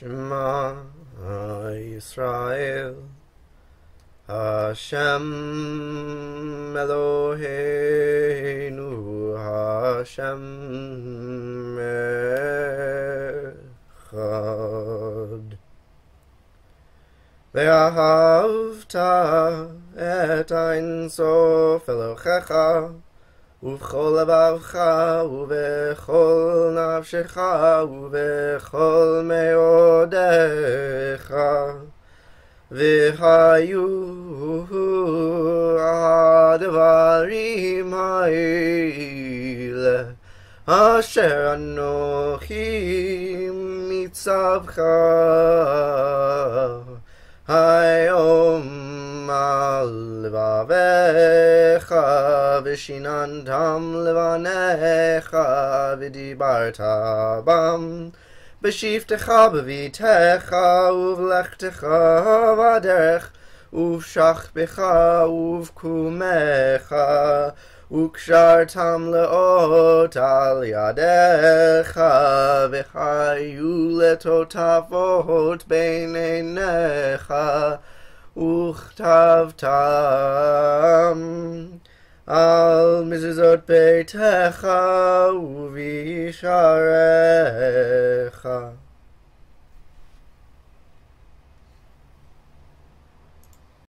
Shema Yisrael Hashem Eloheinu Hashem Echad. Ve'ahavta et ein sof Elochecha ובכל לבבך ובכל נפשך ובכל מאודיך. והיו הדברים האלה אשר אנוכי מצווך לבביך ושיננתם לבניך ודיברת בם בשבתך בביתך ובלכתך בדרך ובשכבך ובקומך וקשרתם לאות על ידיך וחיו לתותפות בין עיניך וכתבתם על מזוזות ביתך ובישעריך